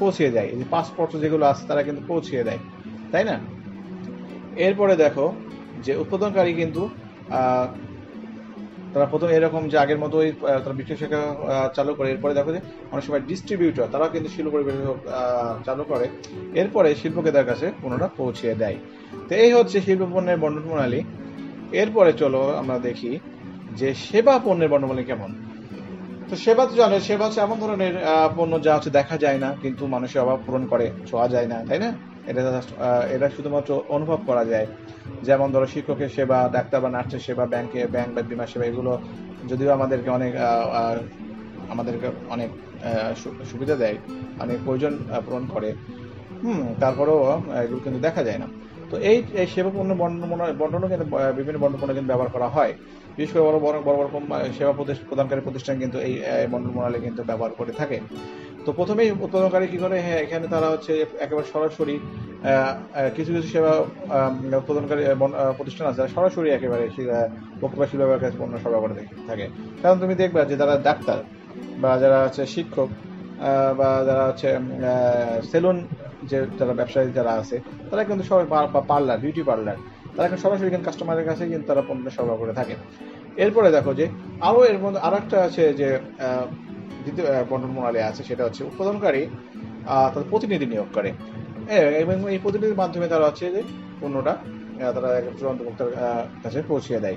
পৌঁছিয়ে দেয়। এই যে পাসপোর্ট যেগুলো আছে, তারা কিন্তু পৌঁছিয়ে দেয়। তাই না? এরপরে দেখো যে উৎপাদনকারী কিন্তু তারা প্রথম এরকম যে আগের মতোই আহ, তারা বিক্রয় শাখা চালু করে। এরপরে দেখো যে অনেক সময় ডিস্ট্রিবিউটর তারাও কিন্তু শিল্প পরিবেশ চালু করে। এরপরে শিল্প ক্রেতার কাছে পণ্যটা পৌঁছিয়ে দেয়। তো এই হচ্ছে শিল্প পণ্যের বন্টন প্রণালী। এরপরে চলো আমরা দেখি যে সেবা পণ্যের বন্টন প্রণালী কেমন। তো সেবা তো জানো সেবা হচ্ছে এমন ধরনের পণ্য যা হচ্ছে দেখা যায় না কিন্তু মানুষের অভাব পূরণ করে ছোঁয়া যায় না তাই না? এটা এটা শুধুমাত্র অনুভব করা যায়। যেমন ধরো শিক্ষকের সেবা, ডাক্তার বা নার্সের সেবা, ব্যাংকে, ব্যাংক বা বিমা সেবা, এগুলো যদিও আমাদেরকে অনেক আমাদেরকে অনেক সুবিধা দেয়, অনেক প্রয়োজন পূরণ করে। হুম, তারপরেও এগুলো কিন্তু দেখা যায় না। তো এই এই সেবা পণ্য বন্টন বন্টনও কিন্তু বিভিন্ন বন্টন কিন্তু ব্যবহার করা হয়। বিশেষ করে বড় বড় বড় বড় সেবা প্রদানকারী প্রতিষ্ঠান কিন্তু এই বন্টন প্রণালী কিন্তু ব্যবহার করে থাকে। তো প্রথমেই উৎপাদনকারী কি করে? হ্যাঁ এখানে তারা হচ্ছে একেবারে সরাসরি কিছু কিছু সেবা উৎপাদনকারী প্রতিষ্ঠান আছে যারা সরাসরি একেবারে বক্তব্য শিল্পের কাছে পণ্য সরবরাহ করে থাকে- কারণ তুমি দেখবা যে যারা ডাক্তার বা যারা হচ্ছে শিক্ষক বা যারা হচ্ছে সেলুন যে যারা ব্যবসায়ী যারা আছে, তারা কিন্তু সবাই পার্লার, বিউটি পার্লার, তারা কিন্তু সরাসরি কিন্তু কাস্টমারের কাছে কিন্তু তারা পণ্য সরবরাহ করে থাকে। এরপরে দেখো যে আরও এর মধ্যে আরও একটা আছে যে দ্বিতীয় বন্টন প্রণালী আছে, সেটা হচ্ছে উৎপাদনকারী তাদের প্রতিনিধি নিয়োগ করে। এবং এই প্রতিনিধির মাধ্যমে তারা হচ্ছে যে পণ্যটা তারা চূড়ান্ত ভোক্তার কাছে পৌঁছিয়ে দেয়।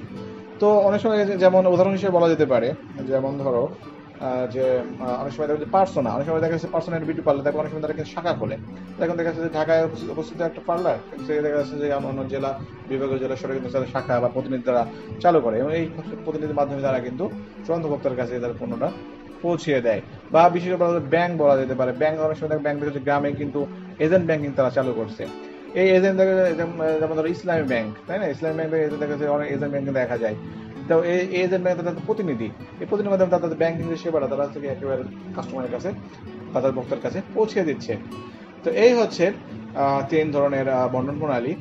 তো অনেক সময় যেমন উদাহরণ হিসেবে বলা যেতে পারে, যেমন ধরো যে অনেক সময় দেখা যাচ্ছে পার্সোনা, অনেক সময় দেখা যাচ্ছে পার্সোনাল বিউটি পার্লার দেখো অনেক সময় তারা শাখা খোলে। এখন দেখা যাচ্ছে যে ঢাকায় উপস্থিত- একটা পার্লার সেখানে দেখা যাচ্ছে যে অন্য জেলা, বিভাগীয় জেলা, সরকারি কিন্তু তারা শাখা বা প্রতিনিধি তারা চালু করে। এবং এই প্রতিনিধির মাধ্যমে তারা কিন্তু চূড়ান্ত ভোক্তার কাছে তাদের পণ্যটা পৌঁছিয়ে দেয়। বা বিশেষ করে ব্যাংক বলা যেতে পারে। ব্যাংক অনেক সময় ব্যাংক দেখেছে গ্রামে কিন্তু এজেন্ট ব্যাংকিং তারা চালু করছে। এই এজেন্ট যেমন ধরো ইসলামী ব্যাংক তাই না? ইসলামী ব্যাংক এজেন্ট দেখা অনেক এজেন্ট ব্যাংক দেখা যায়। তো এই এজেন্ট ব্যাংক তাদের প্রতিনিধি। এই প্রতিনিধির মাধ্যমে তাদের ব্যাংকিং যে সেবাটা তারা থেকে একেবারে কাস্টমারের কাছে তাদের ভোক্তার কাছে পৌঁছে দিচ্ছে। তো এই হচ্ছে তিন ধরনের বন্টন প্রণালী।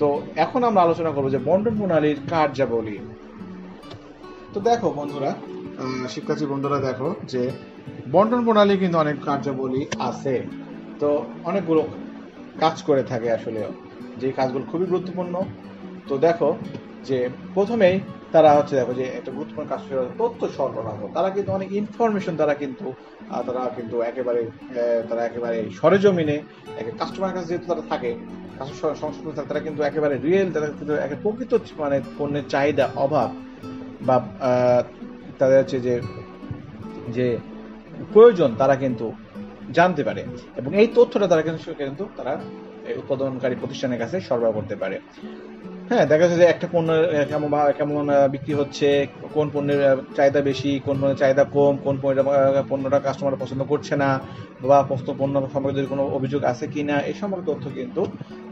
তো এখন আমরা আলোচনা করব যে বন্টন প্রণালীর কার্যাবলী। তো দেখো বন্ধুরা শিক্ষার্থী বন্ধুরা, দেখো যে বন্টন প্রণালী কিন্তু অনেক কার্যাবলী আছে। তো অনেকগুলো কাজ করে থাকে আসলে। যে কাজগুলো খুবই গুরুত্বপূর্ণ। তো দেখো যে প্রথমেই তারা হচ্ছে, দেখো যে একটা গুরুত্বপূর্ণ কাজ তথ্য সরবরাহ। তারা কিন্তু অনেক ইনফরমেশন তারা কিন্তু তারা কিন্তু একেবারে তারা একেবারে সরেজমিনে কাস্টমার কাছে যেহেতু তারা থাকে সংস্কৃতি থাকে তারা কিন্তু একেবারে রিয়েল তারা কিন্তু একেবারে প্রকৃত মানে পণ্যের চাহিদা, অভাব বা তাদের হচ্ছে যে যে প্রয়োজন, তারা কিন্তু জানতে পারে। এবং এই তথ্যটা তারা কিন্তু কিন্তু তারা উৎপাদনকারী প্রতিষ্ঠানের কাছে সরবরাহ করতে পারে। হ্যাঁ দেখা যাচ্ছে যে একটা পণ্য কেমন কেমন বিক্রি হচ্ছে, কোন পণ্যের চাহিদা বেশি, কোন পণ্যের চাহিদা কম, কোন পণ্যটা পণ্যটা কাস্টমার পছন্দ করছে না, বা পস্ত পণ্য সম্পর্কে যদি কোনো অভিযোগ আছে কিনা, এই সম্পর্কে তথ্য কিন্তু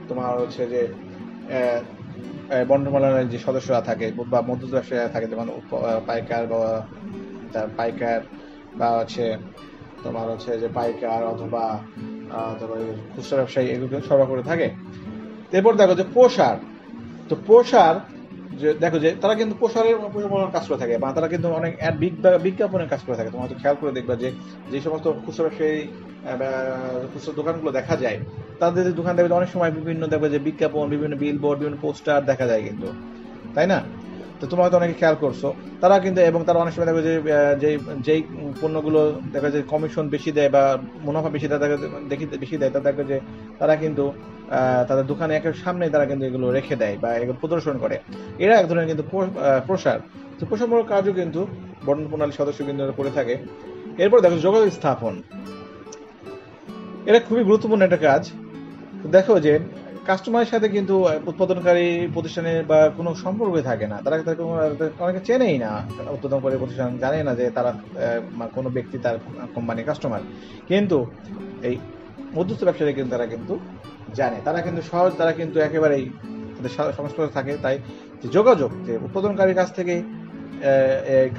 তোমার হচ্ছে যে আহ, যে সদস্যরা থাকে বা ব্যবসায়ীরা থাকে যেমন পাইকার বা তার পাইকার বা হচ্ছে তোমার হচ্ছে যে পাইকার অথবা আহ, খুচরা ব্যবসায়ী এগুলো সরবরাহ করে থাকে। এরপর দেখো যে প্রসার তো প্রসার যে, দেখো যে, তারা কিন্তু প্রসারের প্রসারের কাজ করে থাকে, বা তারা কিন্তু অনেক বিজ্ঞা- বিজ্ঞাপনের কাজ করে থাকে। তোমার হয়তো খেয়াল করে দেখবা যে যে সমস্ত খুচরা বা খুচরা দোকানগুলো দেখা যায়, তাদের দোকান দেখবে অনেক সময় বিভিন্ন দেখবে যে বিজ্ঞাপন, বিভিন্ন বিলবোর্ড বিভিন্ন পোস্টার দেখা যায় কিন্তু। তাই না? তো তোমরা হয়তো অনেকে খেয়াল করছ। তারা কিন্তু, এবং তারা অনেক সময় দেখবে যে যেই যেই পণ্যগুলো দেখা যায় কমিশন বেশি দেয় বা মুনাফা বেশি দেয় তাদেরকে দেখি বেশি দেয় তাদেরকে যে তারা কিন্তু তাদের দোকানে একের সামনে তারা কিন্তু এগুলো রেখে দেয় বা এগুলো প্রদর্শন করে। এরা এক ধরনের কিন্তু প্র- প্রসার। তো প্রসারমূলক কাজও কিন্তু বর্ণন প্রণালীর সদস্য কিন্তু করে থাকে। এরপর দেখো যোগাযোগ স্থাপন। এটা খুবই গুরুত্বপূর্ণ একটা কাজ। দেখো যে কাস্টমারের সাথে কিন্তু উৎপাদনকারী প্রতিষ্ঠানের বা কোনো সম্পর্ক থাকে না। তারা তারা অনেকে চেনেই না। উৎপাদনকারী প্রতিষ্ঠান জানে না যে তারা কোনো ব্যক্তি তার কোম্পানির কাস্টমার কিন্তু এই মধ্যস্থ ব্যবসায়ী কিন্তু তারা কিন্তু জানে। তারা কিন্তু সহজ, তারা কিন্তু একেবারেই তাদের সংস্পর্শে থাকে। তাই যে যোগাযোগ, যে উৎপাদনকারীর কাছ থেকে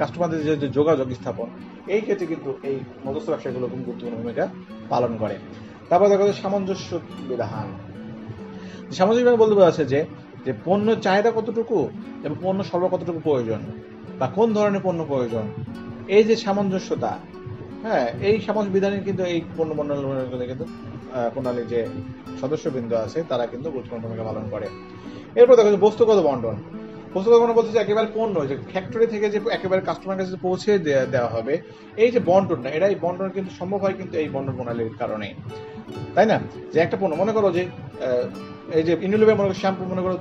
কাস্টমারদের যে যোগাযোগ স্থাপন, এই ক্ষেত্রে কিন্তু এই মধ্যস্থ ব্যবসায়ীগুলো খুব গুরুত্বপূর্ণ ভূমিকা পালন করে। তারপর দেখা যায় সামঞ্জস্য বিধান। সামাজিকভাবে বলতে বোঝা যাচ্ছে যে যে পণ্য চাহিদা কতটুকু এবং পণ্য সরবরাহ কতটুকু প্রয়োজন বা কোন ধরনের পণ্য প্রয়োজন, এই যে সামঞ্জস্যতা হ্যাঁ এই সামাজিক বিধানে কিন্তু এই পণ্য কিন্তু আহ, প্রণালীর যে সদস্যবৃন্দ আছে তারা কিন্তু গুরুত্বপূর্ণ ভূমিকা পালন করে। এরপর দেখো বস্তুগত বন্টন। বস্তুগত বন্টন বলতে একেবারে পণ্য যে ফ্যাক্টরি থেকে যে একেবারে কাস্টমার কাছে পৌঁছে দেওয়া হবে এই যে বন্টনটা এটা এই বন্টন কিন্তু সম্ভব হয় কিন্তু এই বন্টন প্রণালীর কারণে। তাই না? যে একটা পণ্য মনে করো যে এই যে ইন্ডোলিভের মনে করো শ্যাম্পু মনে করো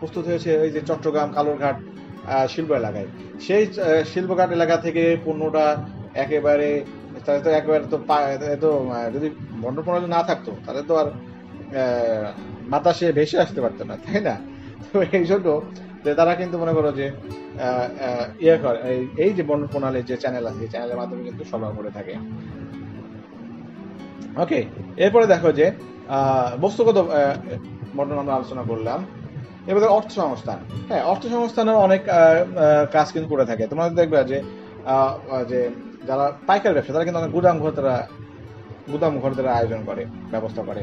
প্রস্তুত হয়েছে এই যে চট্টগ্রাম কালোরঘাট শিল্প এলাকায়। সেই শিল্পঘাট এলাকা থেকে পণ্যটা একেবারে তাহলে তো একেবারে তো তো যদি বন্টন প্রণালী না থাকতো, তাহলে তো আর বাতাসে ভেসে আসতে পারতো না, তাই না? তো এই জন্য তারা কিন্তু মনে করো যে ইয়ে করে, এই- যে বন্টন প্রণালীর যে চ্যানেল আছে, এই চ্যানেলের মাধ্যমে কিন্তু সরবরাহ করে থাকে। ওকে এরপরে দেখো যে বস্তুগত বর্ণনা আমরা আলোচনা করলাম। এবার অর্থ সংস্থান হ্যাঁ অর্থ সংস্থানের অনেক কাজ কিন্তু করে থাকে। তোমরা দেখবে যে যে যারা পাইকার ব্যবসা তারা কিন্তু অনেক গুদাম ঘর তারা গুদাম ঘর তারা আয়োজন করে ব্যবস্থা করে।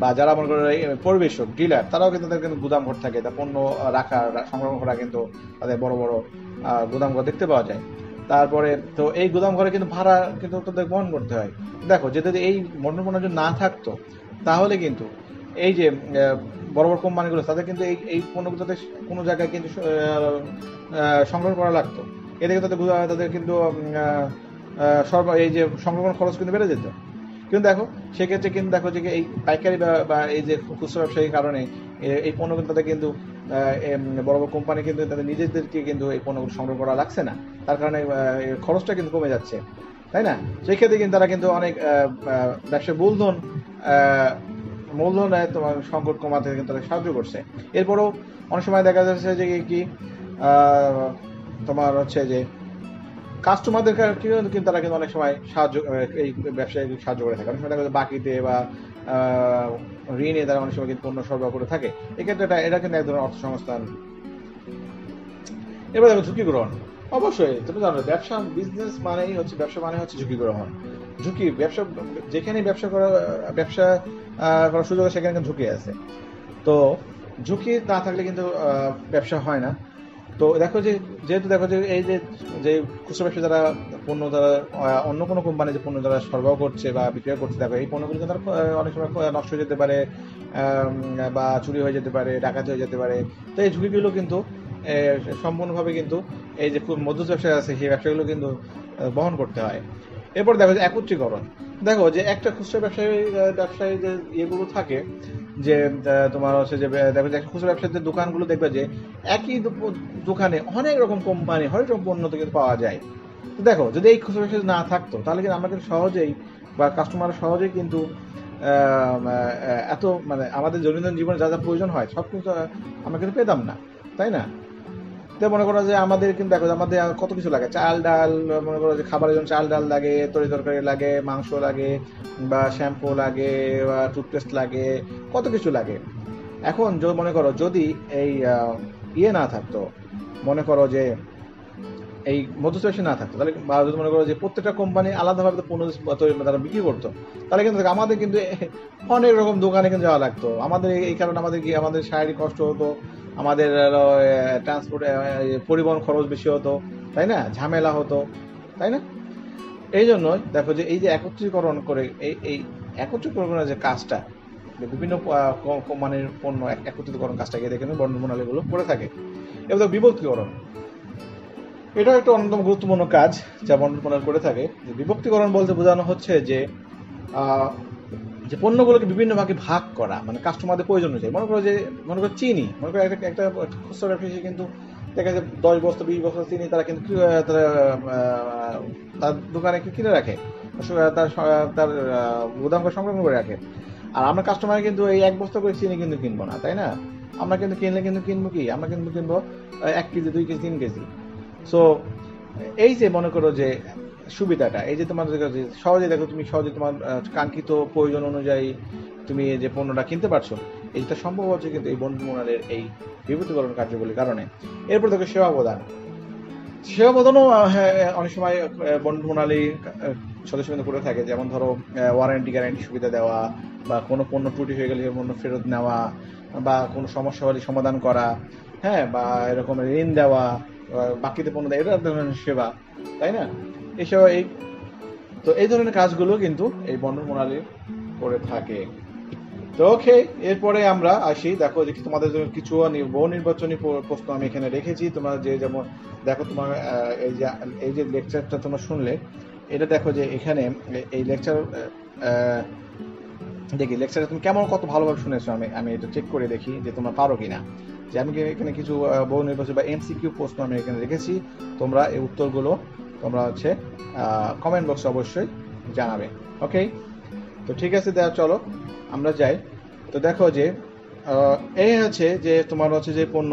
বা যারা মনে করো পরিবেশক ডিলার তারাও কিন্তু তাদের কিন্তু গুদাম ঘর থাকে তা পণ্য আহ, রাখা সংগ্রহ করা কিন্তু তাদের বড় বড় গুদাম ঘর দেখতে পাওয়া যায়। তারপরে তো এই গুদাম ঘরে কিন্তু ভাড়া কিন্তু তাদের বহন করতে হয়। দেখো যদি এই মন্ডল যদি না থাকতো তাহলে কিন্তু এই যে বড় বড় কোম্পানিগুলো তাদের কিন্তু এই এই পণ্যগুলো তাদের কোনো জায়গায় কিন্তু সংগ্রহ করা লাগতো। কিন্তু তাদের তাদের কিন্তু সর্ব এই যে সংরক্ষণ খরচ কিন্তু বেড়ে যেত। কিন্তু দেখো, সেক্ষেত্রে কিন্তু দেখো যে এই পাইকারি বা- এই যে খুচরা ব্যবসায়ীর কারণে এই পণ্য কিন্তু তাদের কিন্তু বড় বড় কোম্পানি কিন্তু তাদের নিজেদেরকে কিন্তু এই পণ্যগুলো সংগ্রহ করা লাগছে না। তার কারণে খরচটা কিন্তু কমে যাচ্ছে। তাই না? সেই ক্ষেত্রে কিন্তু তারা কিন্তু অনেক ব্যবসায় মূলধন মূলধন তোমার সংকট কমাতে কিন্তু তাদের সাহায্য করছে। এরপরও অনেক সময় দেখা যাচ্ছে যে কি তোমার হচ্ছে যে কাস্টমারদের কিন্তু তারা কিন্তু অনেক সময় সাহায্য এই ব্যবসায় সাহায্য করে থাকে। অনেক সময় দেখা বাকিতে বা ঋণে তারা অনেক সময় কিন্তু পণ্য সরবরাহ করে থাকে। এক্ষেত্রে এটা এটা কিন্তু এক ধরনের অর্থ সংস্থান এবার দেখো ঝুঁকি গ্রহণ অবশ্যই, তুমি জানো, ব্যবসা বিজনেস মানেই হচ্ছে, ব্যবসা মানে হচ্ছে ঝুঁকি গ্রহণ ঝুঁকি, ব্যবসা, যেখানে ব্যবসা করা, ব্যবসা করার সুযোগ সেখানে ঝুঁকি আছে। তো, ঝুঁকি না থাকলে কিন্তু ব্যবসা হয় না। তো দেখো যে যেহেতু দেখো যে এই যে যে খুচরা ব্যবসা যারা পণ্য আহ, অন্য কোনো কোম্পানি যে পণ্য যারা সরবরাহ করছে বা বিক্রয় করছে দেখো এই পণ্যগুলো কিন্তু তারা, অনেক সময় নষ্ট হয়ে যেতে পারে বা চুরি হয়ে যেতে পারে ডাকাতি হয়ে যেতে পারে। তো এই ঝুঁকিগুলো কিন্তু সম্পূর্ণভাবে কিন্তু এই যে মধ্যস্থ ব্যবসা আছে সেই ব্যবসাগুলো কিন্তু বহন করতে হয়। এরপর দেখো যে একত্রীকরণ। দেখো যে একটা খুচরা ব্যবসায়ী ব্যবসায়ী যে ইয়েগুলো থাকে যে তোমার হচ্ছে যে দেখো যে খুচরা ব্যবসায়ীদের দোকানগুলো দেখবে যে একই দোকানে অনেক রকম কোম্পানি হরেক রকম পণ্য থেকে পাওয়া যায়। তো দেখো, যদি এই খুচরা ব্যবসা না থাকতো, তাহলে কিন্তু আমরা কিন্তু সহজেই বা কাস্টমার সহজেই কিন্তু এত মানে আমাদের দৈনন্দিন জীবনে যা যা প্রয়োজন হয়, সব কিন্তু আমরা কিন্তু পেতাম না। তাই না? তো মনে করো যে আমাদের কিন্তু দেখো আমাদের কত কিছু লাগে, চাল, ডাল, মনে করো যে খাবারের জন্য চাল, ডাল লাগে, তরি তরকারি লাগে, মাংস লাগে, বা শ্যাম্পু লাগে, বা টুথপেস্ট লাগে, কত কিছু লাগে। এখন মনে করো যদি এই ইয়ে না থাকতো, মনে করো যে এই মধ্যস্থ না থাকতো, তাহলে বা যদি মনে করো যে প্রত্যেকটা কোম্পানি আলাদাভাবে পণ্য তৈরি বিক্রি করতো, তাহলে কিন্তু আমাদের কিন্তু অনেক রকম দোকানে কিন্তু যাওয়া লাগতো। আমাদের এই কারণে আমাদের কি, আমাদের শারীরিক কষ্ট হতো আমাদের ট্রান্সপোর্ট পরিবহন খরচ বেশি হতো, তাই না? ঝামেলা হতো, তাই না? এই জন্য দেখো যে এই যে একত্রীকরণ করে, এই এই একত্রীকরণের যে কাজটা বিভিন্ন কোম্পানির পণ্য এক- একত্রিতকরণ কাজটাকে দেখে বর্ণ প্রণালীগুলো করে থাকে। দেখো বিভক্তিকরণ। এটা একটা অন্যতম গুরুত্বপূর্ণ কাজ যা বন্টন করে থাকে। বিভক্তিকরণ বলতে বোঝানো হচ্ছে যে যে পণ্যগুলোকে বিভিন্ন ভাগে ভাগ করা মানে কাস্টমারদের প্রয়োজন অনুযায়ী। মনে করো যে মনে করো চিনি। মনে করো একটা একটা খুচরা ব্যবসায়ী কিন্তু দেখা যায় দশ বস্তা বিশ বস্তা চিনি তারা কিন্তু তারা তার দোকানে কিনে রাখে? তার তার আহ, গুদাম করে সংরক্ষণ করে রাখে। আর আমরা কাস্টমার কিন্তু এই এক বস্তা করে চিনি কিন্তু কিনবো না তাই না? আমরা কিন্তু কিনলে কিন্তু কিনবো কি? আমরা কিন্তু কিনবো এক কেজি দুই কেজি তিন কেজি। সো এই যে মনে করো যে সুবিধাটা। এই যে তোমার যে সহজে দেখো তুমি সহজে তোমার কাঙ্ক্ষিত প্রয়োজন অনুযায়ী তুমি এই যে পণ্যটা কিনতে পারছ এইটা সম্ভব হচ্ছে কিন্তু এই বন্ধু এই বিভূতিকরণ কার্যগুলির কারণে। এরপর দেখো সেবা প্রদান। সেবা প্রদানও হ্যাঁ, অনেক সময় বন্ধু মোনালি সদস্যবৃন্দ করে থাকে। যেমন ধরো ওয়ারেন্টি গ্যারান্টি সুবিধা দেওয়া বা কোনো পণ্য ত্রুটি হয়ে গেলে পণ্য ফেরত নেওয়া বা কোনো সমস্যা হলে সমাধান করা হ্যাঁ বা এরকম ঋণ দেওয়া বাকিতে পণ্য দেওয়া এটা ধরনের সেবা তাই না? এসব এই তো এই ধরনের কাজগুলো কিন্তু এই বন্ধন করে থাকে। তো ওকে, এরপরে আমরা আসি। দেখো দেখি তোমাদের জন্য কিছু বহু নির্বাচনী প্রশ্ন আমি এখানে রেখেছি। তোমরা যে যেমন দেখো তোমার এই যে এই যে লেকচারটা তোমরা শুনলে, এটা দেখো যে এখানে এই লেকচার দেখি লেকচারে তুমি কেমন কত ভালোভাবে শুনেছো? আমি আমি এটা চেক করে দেখি যে তোমরা পারো কিনা। যে আমি এখানে কিছু বহু নির্বাচন বা এমসিকিউ প্রশ্ন আমি এখানে রেখেছি। তোমরা এই উত্তরগুলো তোমরা হচ্ছে কমেন্ট বক্সে অবশ্যই জানাবে। ওকে তো ঠিক আছে দেওয়া চলো, আমরা যাই। তো দেখো যে এই হচ্ছে যে তোমার হচ্ছে যে পণ্য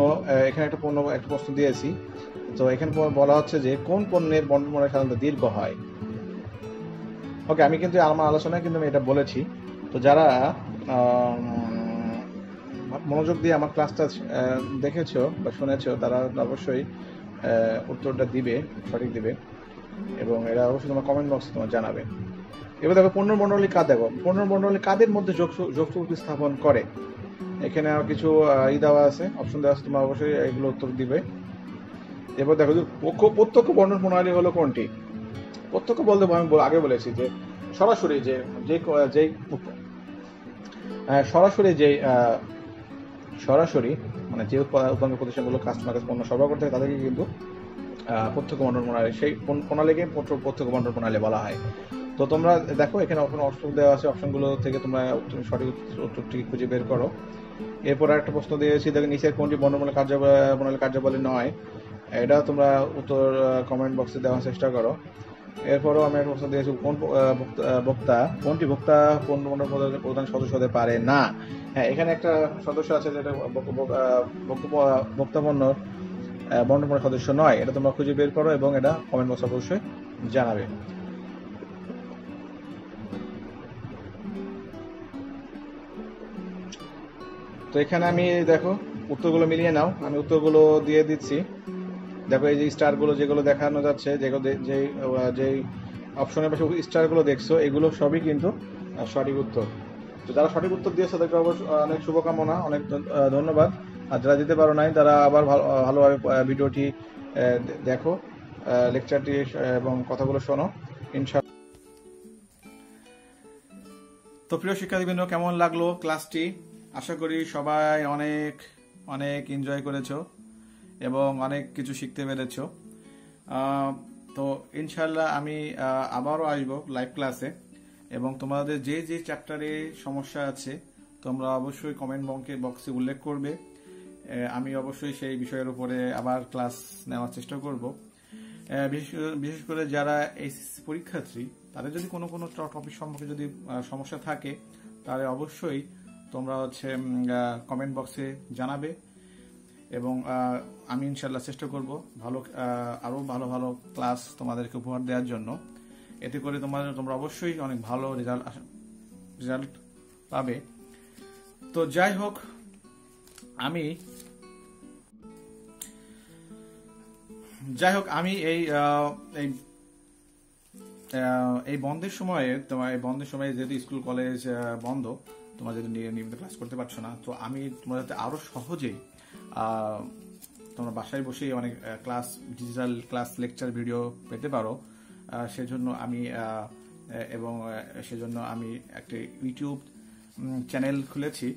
এখানে একটা পণ্য, একটা প্রশ্ন দিয়েছি। তো এখানে বলা হচ্ছে যে, কোন পণ্যের বন্টন সাধারণত দীর্ঘ হয়? ওকে আমি কিন্তু আমার আলোচনায় কিন্তু আমি এটা বলেছি। তো যারা মনোযোগ দিয়ে আমার ক্লাসটা দেখেছ বা শুনেছো, তারা অবশ্যই উত্তরটা দিবে, সঠিক দিবে। এবং এরা অবশ্যই তোমার কমেন্ট বক্সে তোমার জানাবে। এবার দেখো পণ্য মণ্ডলী কাদ দেখো? পণ্য মণ্ডলী কাদের মধ্যে যোগ যোগ স্থাপন করে? এখানে কিছু ই দেওয়া আছে অপশন দেওয়া আছে তোমার অবশ্যই এগুলো উত্তর দিবে। এবার দেখো প্রত্যক্ষ বর্ণন প্রণালী হলো কোনটি? প্রত্যক্ষ বলতে আমি আগে বলেছি যে সরাসরি যে যে যেই আহ, সরাসরি যে সরাসরি মানে যে উৎপা- উৎপাদন প্রতিষ্ঠানগুলো কাস্টমার কাছে পণ্য সরবরাহ করতে হয় তাদেরকে কিন্তু প্রত্যক্ষ বন্টন প্রণালী, সেই প্রণালীকে প্রত্য- প্রত্যক্ষ বন্টন প্রণালী বলা হয়। তো তোমরা দেখো, এখানে অপশন অপশন দেওয়া আছে অপশনগুলো থেকে তোমরা সঠিক উত্তরটি খুঁজে বের করো। এরপর একটা প্রশ্ন দিয়েছি, দেখো নিচের কোনটি বর্ণমূলক কার্য প্রণালী কার্যাবলী নয়, এটা তোমরা উত্তর কমেন্ট বক্সে দেওয়ার চেষ্টা করো। এরপরও আমি একটা প্রশ্ন দিয়েছি, কোন ভোক্তা- কোনটি পণ্য মণ্ডল প্রধান- সদস্য হতে পারে? না। হ্যাঁ এখানে একটা সদস্য আছে যেটা ভোক্তা- ভোক্তা- বর্ণমূলক সদস্য নয়। এটা তোমরা খুঁজে বের করো এবং এটা কমেন্ট বক্সে অবশ্যই জানাবে। তো এখানে আমি, দেখো, উত্তরগুলো মিলিয়ে নাও। আমি উত্তরগুলো দিয়ে দিচ্ছি। দেখো, এই যে স্টারগুলো যেগুলো দেখানো যাচ্ছে, যেগুলো যে অপশনের পাশে স্টারগুলো দেখছ, এগুলো সবই কিন্তু সঠিক উত্তর। তো যারা সঠিক উত্তর দিয়েছে, তাদেরকে অবশ্য অনেক শুভকামনা, অনেক ধন্যবাদ। আর যারা দিতে পারো নাই, তারা আবার ভালো- ভালোভাবে ভিডিওটি দেখো লেকচারটি এবং কথাগুলো শোনো, ইনশাআল্লাহ। তো প্রিয় শিক্ষার্থীবৃন্দ, কেমন লাগল ক্লাসটি? আশা করি সবাই অনেক অনেক এনজয় করেছ এবং অনেক কিছু শিখতে পেরেছ। তো ইনশাল্লাহ আমি আবারও আসব লাইভ ক্লাসে এবং তোমাদের যে যে চ্যাপ্টারে সমস্যা আছে, তোমরা অবশ্যই কমেন্ট বক্সে উল্লেখ করবে। আমি অবশ্যই সেই বিষয়ের উপরে আবার ক্লাস নেওয়ার চেষ্টা করব। বিশেষ করে- যারা এইচএসসি পরীক্ষার্থী, তাদের যদি কোনো কোনো টপিক সম্পর্কে যদি সমস্যা থাকে, তাহলে অবশ্যই তোমরা হচ্ছে কমেন্ট বক্সে জানাবে এবং আমি ইনশাল্লাহ চেষ্টা করব ভালো আরও ভালো ভালো ক্লাস তোমাদেরকে উপহার দেওয়ার জন্য। এতে করে তোমাদের তোমরা অবশ্যই অনেক ভালো রেজাল্ট রেজাল্ট পাবে। তো যাই হোক, আমি যাই হোক আমি এই এই বন্ধের সময়ে তোমার, এই বন্ধের সময়ে যেহেতু স্কুল, কলেজ বন্ধ, তোমরা যদি নিয়মিত ক্লাস করতে পারছ না, তো আমি তোমরা যাতে আরও সহজেই তোমরা বাসায় বসেই অনেক class, digital class, lecture, video পেতে পারো। সেজন্য আমি এবং সেজন্য আমি একটি ইউটিউব চ্যানেল খুলেছি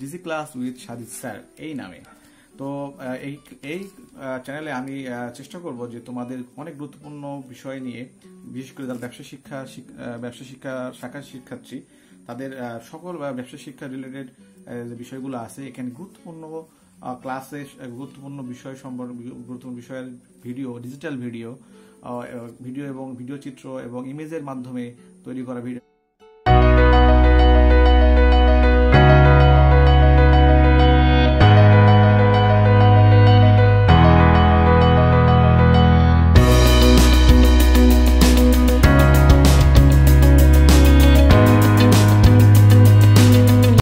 digi class with Sadid sir, এই নামে। তো এই এই চ্যানেলে আমি চেষ্টা করব যে তোমাদের অনেক গুরুত্বপূর্ণ বিষয় নিয়ে, বিশেষ করে যারা ব্যবসা শিক্ষা ব্যবসা শিক্ষা শাখার শিক্ষার্থী, তাদের সকল ব্যবসা শিক্ষা রিলেটেড যে বিষয়গুলো আছে, এখানে গুরুত্বপূর্ণ ক্লাসে গুরুত্বপূর্ণ বিষয় সম্পর্কে, গুরুত্বপূর্ণ বিষয়ের ভিডিও ডিজিটাল ভিডিও ভিডিও এবং ভিডিও চিত্র এবং ইমেজের মাধ্যমে তৈরি করা